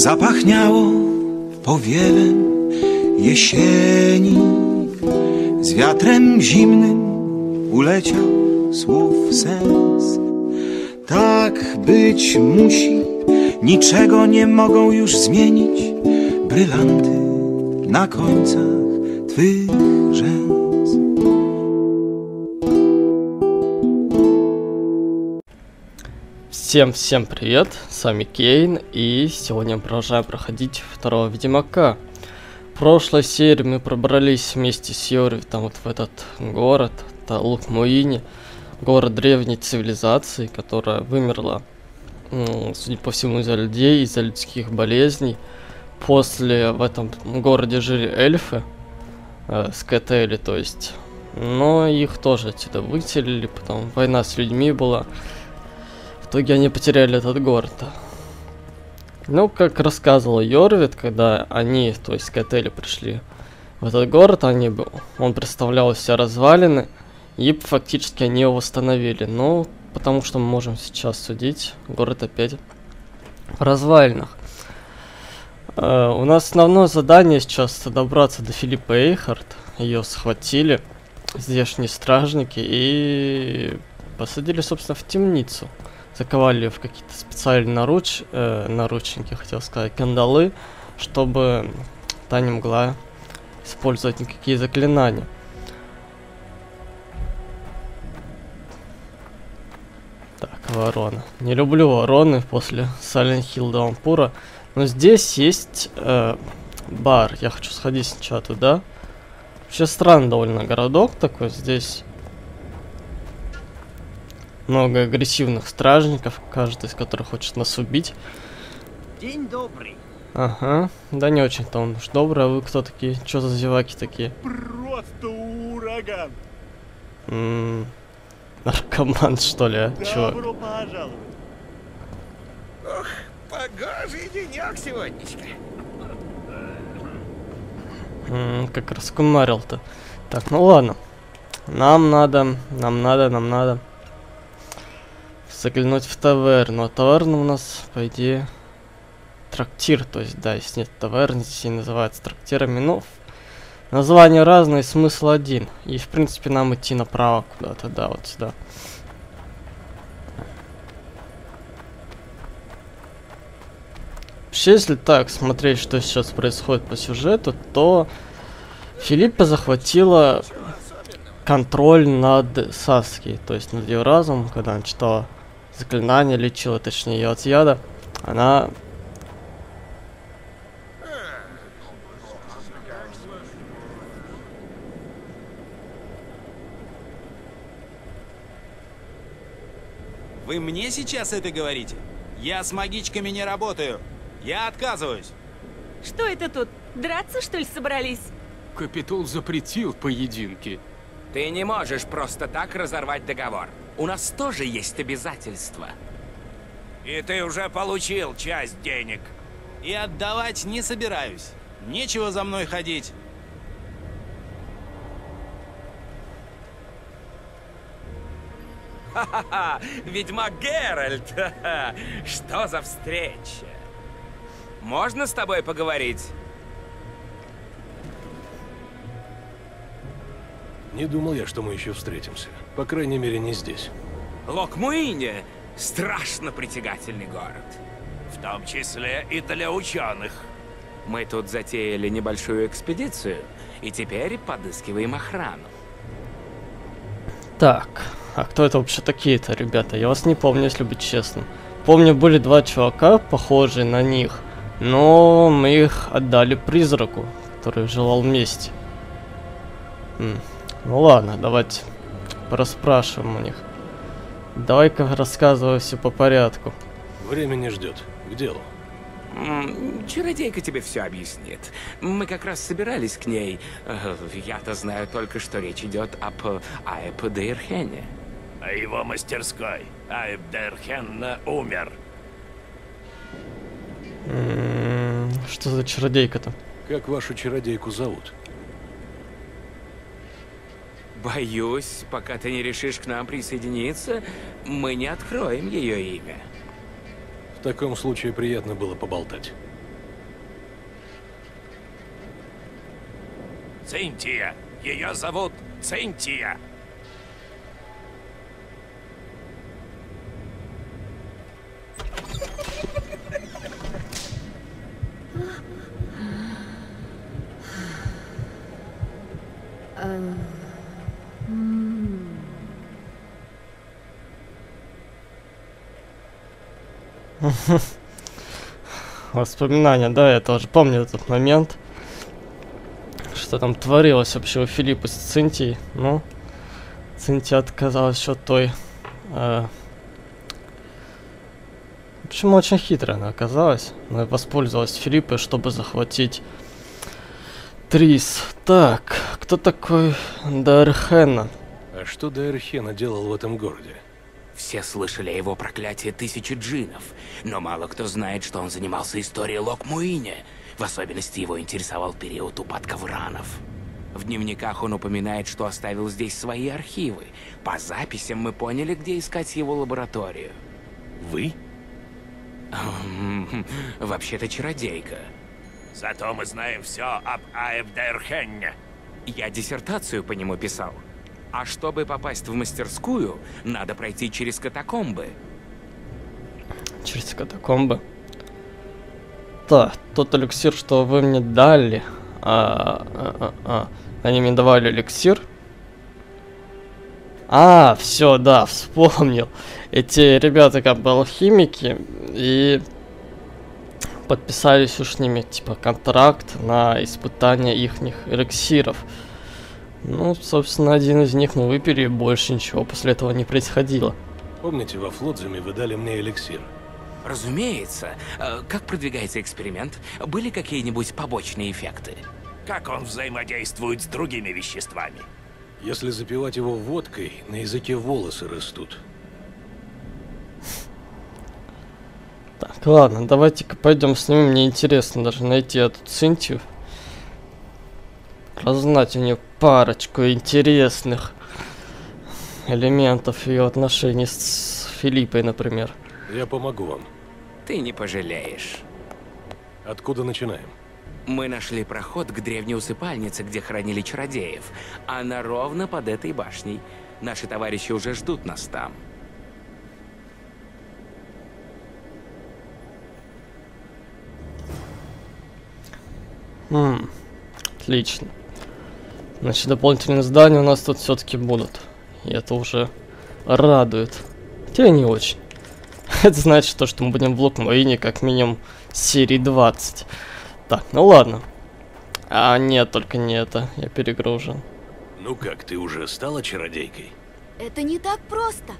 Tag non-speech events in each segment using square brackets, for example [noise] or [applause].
Zapachniało powiewem jesieni. Z wiatrem zimnym uleciał słów sens. Tak być musi, niczego nie mogą już zmienić Brylanty na końcach twych Всем-всем привет, с вами Кейн, и сегодня мы продолжаем проходить второго Ведьмака. В прошлой серии мы пробрались вместе с Йори там вот в этот город, это Лукмуини, город древней цивилизации, которая вымерла, судя по всему, из-за людей, из-за людских болезней. После в этом городе жили эльфы, э, скотели, то есть, но их тоже отсюда выселили, потом война с людьми была. Итоге они потеряли этот город. Ну, как рассказывал Йорвит, когда они, то есть Катели, пришли в этот город, они, бы- он представлял все развалины, и фактически они его восстановили. Ну, потому что мы можем сейчас судить, город опять в развалинах. Э, у нас основное задание сейчас добраться до Филиппа Эйхард. Ее схватили здешние стражники и посадили, собственно, в темницу заковали в какие-то специальные наруч... э, наручники, хотел сказать, кандалы, чтобы та не могла использовать никакие заклинания. Так, ворона. Не люблю вороны после Silent Hill Даунпура. Но здесь есть э, бар. Я хочу сходить сначала туда. Вообще странный довольно городок такой. Здесь много агрессивных стражников, каждый из которых хочет нас убить. День добрый. Ага, да не очень-то он уж добрый, а вы кто такие? Чё за зеваки такие? Просто ураган. М, наркоман, что ли, а? Чувак. Добро пожаловать. Погожий денек сегодняшка. М, как раскумарил-то. Так, ну ладно. Нам надо, нам надо, нам надо заглянуть в таверну. А таверна у нас, по идее, трактир. То есть, да, если нет таверны, здесь они называются трактирами. Ну, названия разные, смысл один. И, в принципе, нам идти направо куда-то, да, вот сюда. Вообще, если так смотреть, что сейчас происходит по сюжету, то Филиппа захватила контроль над Саски, то есть над ее разумом, когда она читала заклинания, лечила, точнее, ее от яда, она... Вы мне сейчас это говорите? Я с магичками не работаю. Я отказываюсь. Что это тут? Драться, что ли, собрались? Капитул запретил поединки. Ты не можешь просто так разорвать договор. У нас тоже есть обязательства. И ты уже получил часть денег. И отдавать не собираюсь. Нечего за мной ходить. Ха-ха, ведьмак Геральт! Ха-ха. [laughs] Что за встреча? Можно с тобой поговорить? Не думал я, что мы еще встретимся. По крайней мере, не здесь. Локмуине — страшно притягательный город. В том числе и для ученых. Мы тут затеяли небольшую экспедицию, и теперь подыскиваем охрану. Так, а кто это вообще такие-то, ребята? Я вас не помню, если быть честным. Помню, были два чувака, похожие на них, но мы их отдали призраку, который желал мести. М, Ну ладно, давайте порасспрашиваем у них. Давай-ка рассказывай все по порядку. Время не ждет. К делу. Чародейка тебе все объяснит. Мы как раз собирались к ней. Э, Я-то знаю только, что речь идет об э, Аэп Дейрхене. О его мастерской. Айб Дерхен умер. Что за чародейка-то? Как вашу чародейку зовут? Боюсь, пока ты не решишь к нам присоединиться, мы не откроем ее имя. В таком случае приятно было поболтать. Цинтия! Ее зовут Цинтия! [laughs] Воспоминания, да, я тоже помню этот момент. Что там творилось вообще у Филиппа с Цинтией. Ну, Цинтия отказалась от той... э, В очень хитрая она оказалась. Она воспользовалась Филиппой, чтобы захватить Трис. Так, кто такой Дархена? А что Дайрхена делал в этом городе? Все слышали о его проклятии тысячи джинов, но мало кто знает, что он занимался историей Локмуине. В особенности его интересовал период упадка вранов. В дневниках он упоминает, что оставил здесь свои архивы. По записям мы поняли, где искать его лабораторию. Вы? [laughs] Вообще-то чародейка. Зато мы знаем все об Аэбдерхенне. Я диссертацию по нему писал. А чтобы попасть в мастерскую, надо пройти через катакомбы. Через катакомбы. Так, тот эликсир, что вы мне дали. А, а, а, а. Они мне давали эликсир. А, все, да, [laughs] вспомнил. Эти ребята как бы алхимики и подписались уж с ними, типа, контракт на испытание ихних эликсиров. Ну, собственно, один из них мы выпили, и больше ничего после этого не происходило. Помните, во Флотзаме вы дали мне эликсир? Разумеется. Э, Как продвигается эксперимент? Были какие-нибудь побочные эффекты? Как он взаимодействует с другими веществами? Если запивать его водкой, на языке волосы растут. Так, ладно, давайте-ка пойдем с ними. Мне интересно даже найти эту Цинтию. Разнать у нее парочку интересных элементов ее отношений с Филиппой, например. Я помогу вам. Ты не пожалеешь. Откуда начинаем? Мы нашли проход к древней усыпальнице, где хранили чародеев. Она ровно под этой башней. Наши товарищи уже ждут нас там. М, отлично. Значит, дополнительные здания у нас тут все-таки будут. И это уже радует. Хотя и не очень. [laughs] Это значит то, что мы будем в Лукмаине как минимум серии 20. Так, ну ладно. А нет, только не это. Я перегружен. Ну как, ты уже стала чародейкой? Это не так просто.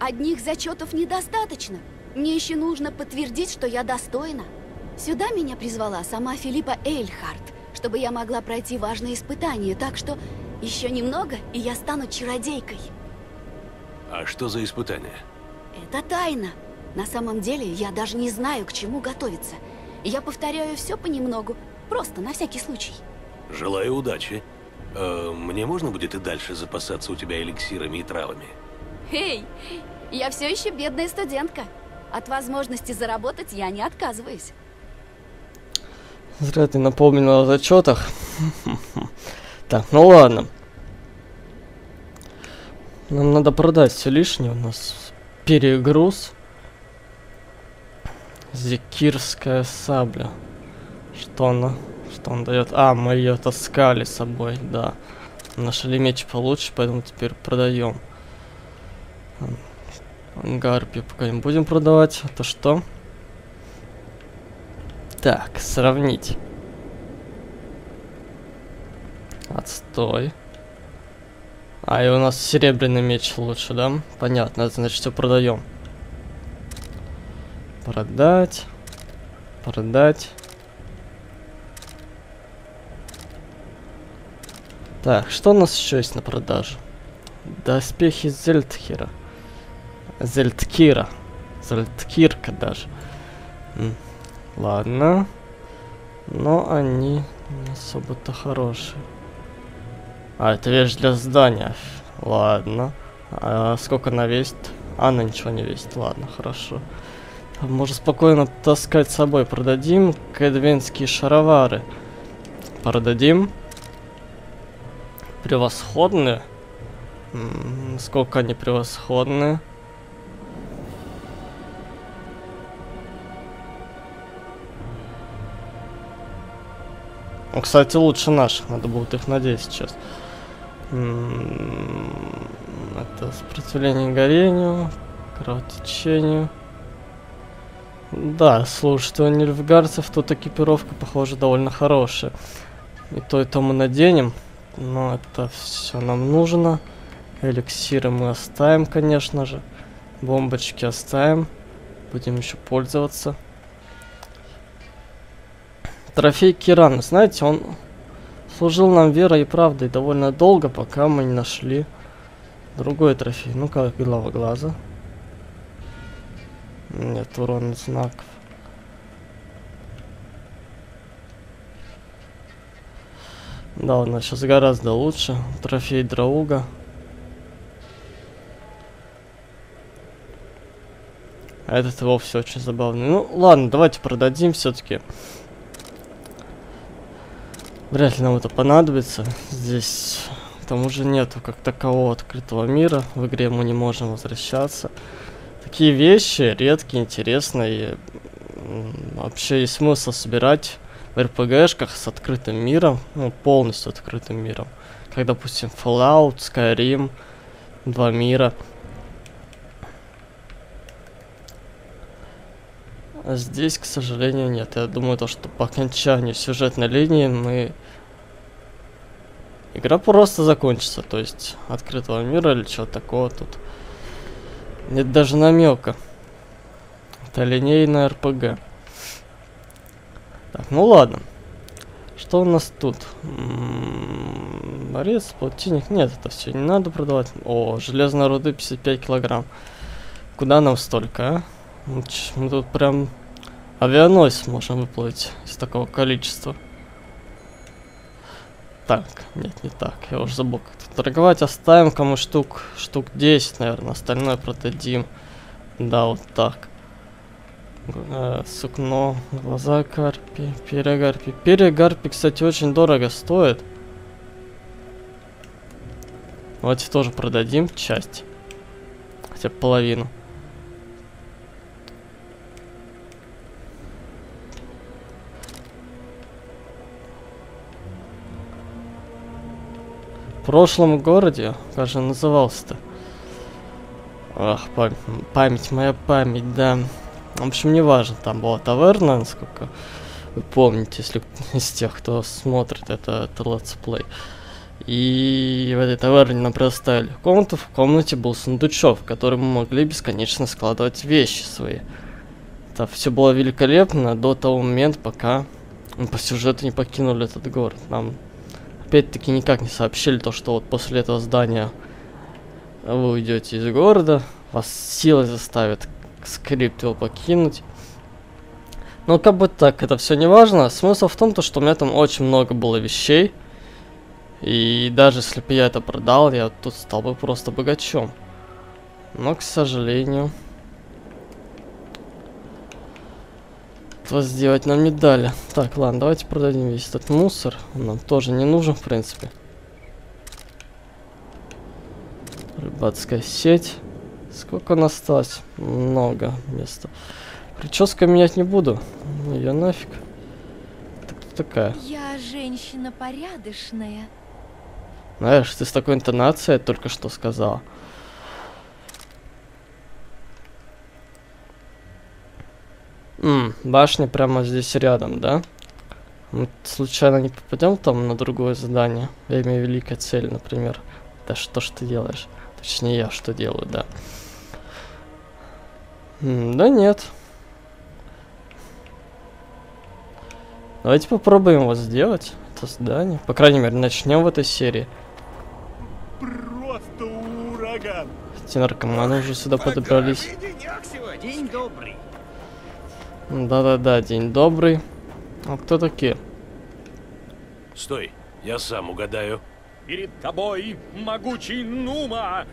Одних зачетов недостаточно. Мне еще нужно подтвердить, что я достойна. Сюда меня призвала сама Филиппа Эйльхарт, чтобы я могла пройти важные испытания, так что еще немного, и я стану чародейкой. А что за испытание? Это тайна. На самом деле, я даже не знаю, к чему готовиться. Я повторяю все понемногу, просто на всякий случай. Желаю удачи. Э, мне можно будет и дальше запасаться у тебя эликсирами и травами? Эй, я все еще бедная студентка. От возможности заработать я не отказываюсь. Зря ты напомнила о зачетах. [laughs] Так, ну ладно. Нам надо продать все лишнее. У нас перегруз. Зекирская сабля. Что она? Что он дает? А, мы ее таскали с собой, да. Нашли меч получше, поэтому теперь продаем. Гарпи пока не будем продавать. Это что? Так, сравнить. Отстой. А, и у нас серебряный меч лучше, да? Понятно, значит все продаем. Продать. Продать. Так, что у нас еще есть на продажу? Доспехи Зельтхира. Зельткира. Зельткирка даже. М, Ладно. Но они не особо-то хорошие. А, это вещь для здания. Ладно. А сколько она весит? Она ничего не весит. Ладно, хорошо. А Можно спокойно таскать с собой. Продадим кэдвенские шаровары. Продадим. превосходные. М, Сколько они превосходные. Ну, кстати, лучше наших, надо будет их надеть сейчас. Это сопротивление горению, кровотечению. Да, слушайте, у нильфгарцев тут экипировка, похоже, довольно хорошая. И то, и то мы наденем. Но это все нам нужно. Эликсиры мы оставим, конечно же. Бомбочки оставим. Будем еще пользоваться. Трофей Кирана, знаете, он служил нам верой и правдой довольно долго, пока мы не нашли другой трофей. Ну как, голова глаза. Нет, урон знаков. Да, у нас сейчас гораздо лучше. Трофей Драуга. А этот вовсе очень забавный. Ну, ладно, давайте продадим все-таки. Вряд ли нам это понадобится. Здесь к тому же нету как такового открытого мира. В игре мы не можем возвращаться. Такие вещи редкие, интересные. Вообще есть смысл собирать в РПГшках с открытым миром, ну, полностью открытым миром. Как, допустим, Fallout, Skyrim, два мира. А здесь, к сожалению, нет. Я думаю, то, что по окончанию сюжетной линии мы... Игра просто закончится, то есть открытого мира или чего такого тут. Нет даже намека. Это линейная РПГ. Так, ну ладно. Что у нас тут? М, Борец, полтинник. Нет, это все не надо продавать. О, железной руды 55 килограмм. Куда нам столько, а? Мы тут прям авианосец можем выплавить из такого количества. Так, нет, не так. Я уже забыл как-то торговать. Оставим кому штук, штук 10, наверное. Остальное продадим. Да, вот так. Э, сукно, глаза карпи, перья гарпи. Перья гарпи, кстати, очень дорого стоит. Давайте тоже продадим часть. Хотя половину. В прошлом городе, как же назывался-то? Ах, память, моя память, да. В общем, не важно, там была таверна, насколько вы помните, если [laughs] из тех, кто смотрит это, это летсплей. И в этой таверне нам предоставили комнату. В комнате был сундучок, в который мы могли бесконечно складывать вещи свои. Это все было великолепно до того момента, пока мы по сюжету не покинули этот город. Нам опять-таки никак не сообщили то, что вот после этого здания вы уйдете из города, вас силой заставят скрипт его покинуть. Ну, как бы так, это все не важно. Смысл в том, то, что у меня там очень много было вещей. И даже если бы я это продал, я тут стал бы просто богачом. Но, к сожалению... Этого сделать нам не дали. Так, ладно, давайте продадим весь этот мусор. Он нам тоже не нужен, в принципе. Рыбацкая сеть. Сколько у нас осталось? Много места. Прическу менять не буду. Ну, я нафиг. Ты кто такая? Я женщина порядочная. Знаешь, ты с такой интонацией только что сказала. М, башня прямо здесь рядом, да? Мы случайно не попадем там на другое задание? Во имя великой цели, например. Да что ж ты делаешь? Точнее, я что делаю, да. М, да нет. Давайте попробуем его сделать. Это здание. По крайней мере, начнем в этой серии. Просто ураган. Эти наркоманы уже сюда подобрались. День добрый. Да-да-да, день добрый. А кто такие? Стой, я сам угадаю. Перед тобой могучий Нума.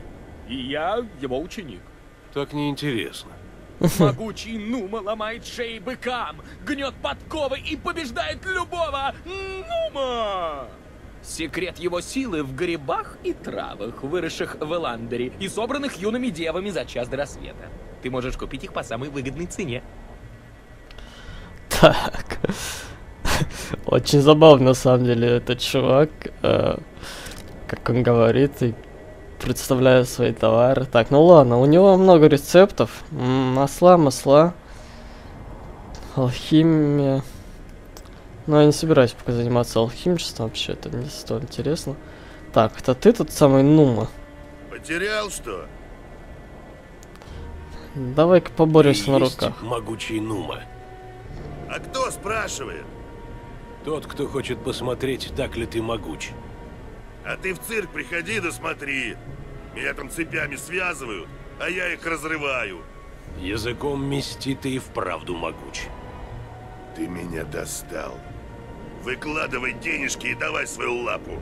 И я его ученик. Так неинтересно. Могучий Нума ломает шеи быкам, гнет подковы и побеждает любого Нума! Секрет его силы в грибах и травах, выросших в Эландере и собранных юными девами за час до рассвета. Ты можешь купить их по самой выгодной цене. Так. Очень забавно, на самом деле, этот чувак, э, как он говорит, и представляет свои товары. Так, ну ладно, у него много рецептов. Масла, масла. Алхимия. Но я не собираюсь пока заниматься алхимичеством, вообще это не столь интересно. Так, это ты тот самый Нума? Потерял что? Давай-ка поборемся на руках. могучий Нума. А кто спрашивает? Тот, кто хочет посмотреть, так ли ты могуч. А ты в цирк приходи да смотри. Меня там цепями связывают, а я их разрываю. Языком мести ты и вправду могуч. Ты меня достал. Выкладывай денежки и давай свою лапу.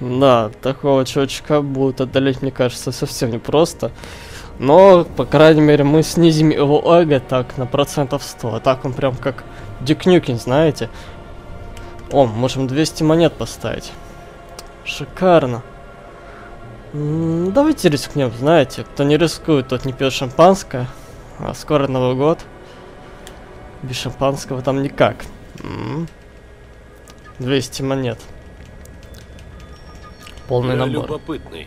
Да, такого чувачка будут одолеть, мне кажется, совсем непросто. Но, по крайней мере, мы снизим его эго так на процентов 100. А так он прям как Дик Нюкин, знаете. О, можем 200 монет поставить. Шикарно. М, Давайте рискнем, знаете. Кто не рискует, тот не пьет шампанское. А скоро Новый год. Без шампанского там никак. М. 200 монет. Полный Я набор. любопытный.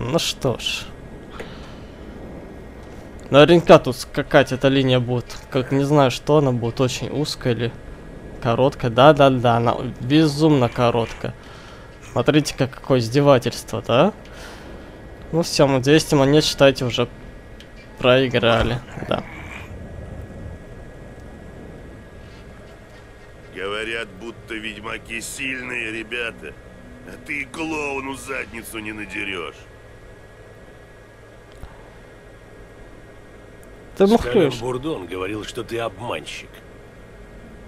Ну что ж. Наверняка тут скакать эта линия будет, как не знаю, что она будет, очень узкая или короткая. Да-да-да, она безумно короткая. Смотрите-ка, какое издевательство, да? Ну все, мы 200 монет, считайте, уже проиграли, да. Говорят, будто ведьмаки сильные ребята. А ты клоуну задницу не надерешь. Ты мухлёшь. Бурдон говорил, что ты обманщик.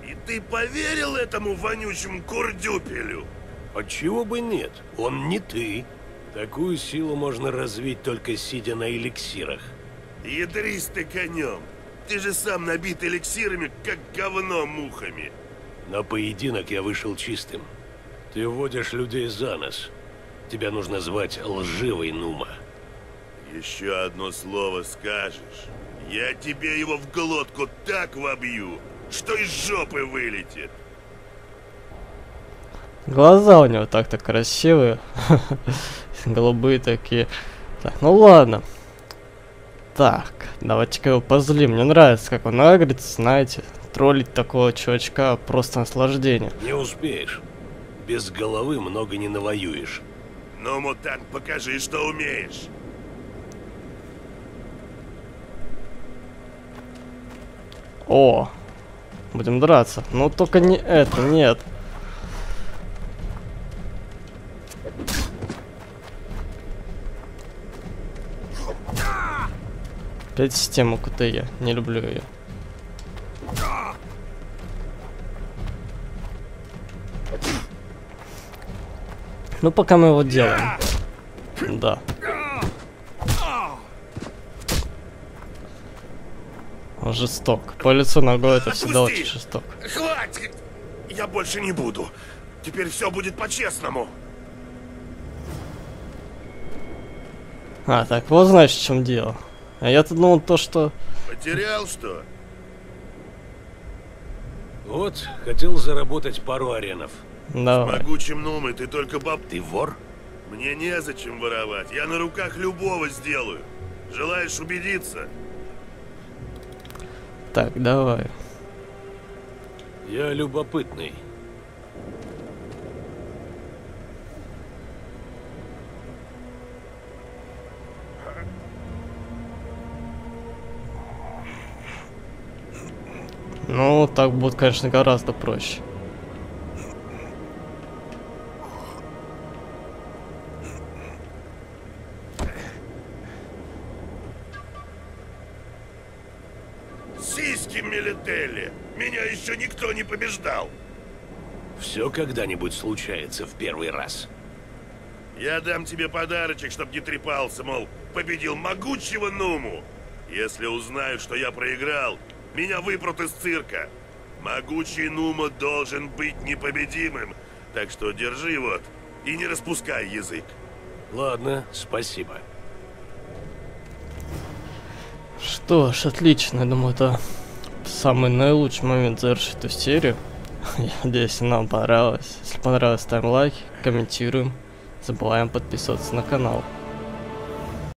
И ты поверил этому вонючему курдюпелю? Отчего бы нет? Он не ты. Такую силу можно развить только сидя на эликсирах. Ядрись ты конем. Ты же сам набит эликсирами, как говно мухами. На поединок я вышел чистым. Ты вводишь людей за нос. Тебя нужно звать лживый Нума. Еще одно слово скажешь, я тебе его в глотку так вобью, что из жопы вылетит. Глаза у него так-то красивые. [laughs] Голубые такие. Так, ну ладно. Так, давайте-ка его позлим. Мне нравится, как он агрится, знаете. Троллить такого чувачка просто наслаждение. Не успеешь. Без головы много не навоюешь. Ну, мутант, покажи, что умеешь. О, будем драться. Ну только не это, нет. Опять система КТЕ. Не люблю ее. Ну пока мы его делаем. Да. Он жесток. По лицу ногой это всегда Отпусти! очень жесток. Хватит! Я больше не буду. Теперь все будет по-честному. А, так вот знаешь, в чем дело. А я-то думал то, что... Потерял что? Вот, хотел заработать пару аренов. Давай. Могучим Нумой ты только баб... Ты вор? Мне незачем воровать. Я на руках любого сделаю. Желаешь убедиться? Так, давай. Я любопытный. Ну, так будет, конечно, гораздо проще. Еще никто не побеждал! Все когда-нибудь случается в первый раз. Я дам тебе подарочек, чтоб не трепался, мол, победил могучего Нуму. Если узнают, что я проиграл, меня выпрут из цирка. Могучий Нума должен быть непобедимым, так что держи вот и не распускай язык. Ладно, спасибо. Что ж, отлично. Я думаю, это самый наилучший момент завершить эту серию. [laughs] Я надеюсь, нам понравилось. Если понравилось, ставим лайк, комментируем. Забываем подписываться на канал.